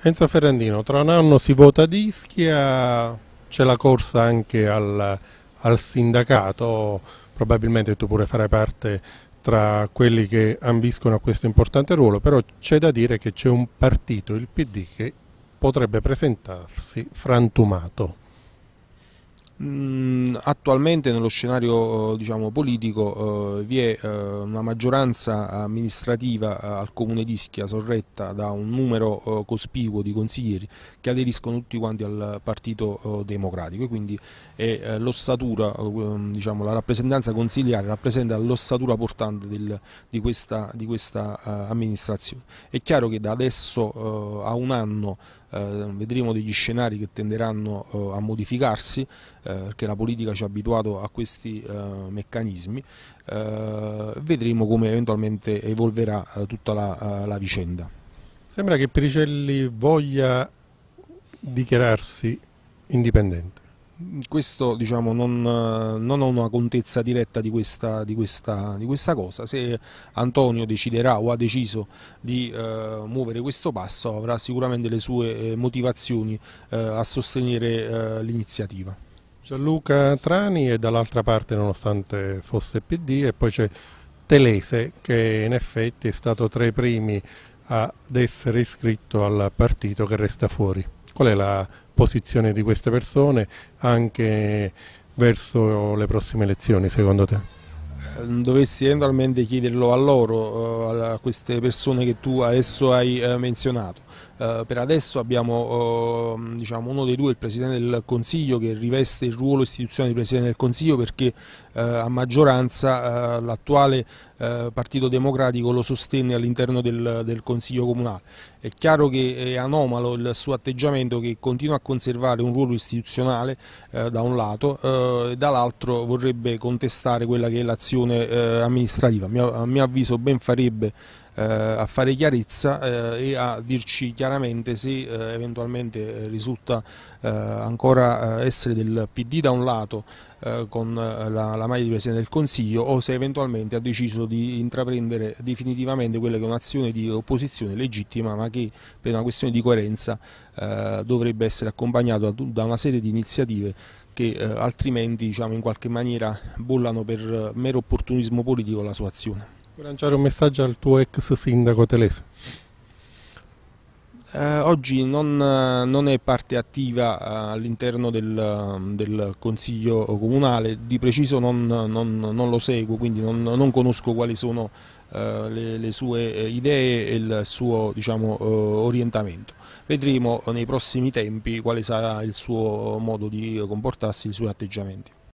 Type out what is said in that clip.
Enzo Ferrandino, tra un anno si vota ad Ischia, c'è la corsa anche al, al, sindacato, probabilmente tu pure farai parte tra quelli che ambiscono a questo importante ruolo, però c'è da dire che c'è un partito, il PD, che potrebbe presentarsi frantumato. Mm, attualmente nello scenario diciamo, politico eh, vi è eh, una maggioranza amministrativa eh, al comune di Ischia sorretta da un numero eh, cospicuo di consiglieri che aderiscono tutti quanti al partito eh, democratico e quindi è l'ossatura, diciamo, la rappresentanza consigliare rappresenta l'ossatura portante del, di questa, di questa amministrazione. È chiaro che da adesso a un anno eh, vedremo degli scenari che tenderanno eh, a modificarsi eh, perché la politica ci ha abituato a questi eh, meccanismi, eh, vedremo come eventualmente evolverà eh, tutta la, la vicenda. Sembra che Pericelli voglia dichiararsi indipendente questo diciamo, non, non, ho una contezza diretta di questa, di, questa, di questa, cosa, se Antonio deciderà o ha deciso di eh, muovere questo passo avrà sicuramente le sue eh, motivazioni eh, a sostenere eh, l'iniziativa. Gianluca Trani è dall'altra parte nonostante fosse PD e poi c'è Telese che in effetti è stato tra i primi ad essere iscritto al partito che resta fuori. Qual è la posizione di queste persone anche verso le prossime elezioni secondo te? Eh, Dovresti eventualmente chiederlo a loro, eh, a queste persone che tu adesso hai eh, menzionato. Per adesso abbiamo diciamo, uno dei due, il Presidente del Consiglio, che riveste il ruolo istituzionale di Presidente del Consiglio perché a maggioranza l'attuale Partito Democratico lo sostenne all'interno del, del, Consiglio Comunale. È chiaro che è anomalo il suo atteggiamento che continua a conservare un ruolo istituzionale da un lato e dall'altro vorrebbe contestare quella che è l'azione eh, amministrativa. A mio avviso ben farebbe eh, a fare chiarezza eh, e a dirci chiaramente se eh, eventualmente eh, risulta eh, ancora essere del PD da un lato con la, la, maglia di Presidente del Consiglio o se eventualmente ha deciso di intraprendere definitivamente quella che è un'azione di opposizione legittima ma che per una questione di coerenza dovrebbe essere accompagnato da una serie di iniziative che eh, altrimenti diciamo, in qualche maniera bollano per eh, mero opportunismo politico la sua azione. Vuoi lanciare un messaggio al tuo ex sindaco Telese? Eh, oggi non, non, è parte attiva eh, all'interno del, del, Consiglio Comunale, di preciso non, non, non lo seguo, quindi non, conosco quali sono eh, le, le, sue idee e il suo diciamo, eh, orientamento. Vedremo nei prossimi tempi quale sarà il suo modo di comportarsi, i suoi atteggiamenti.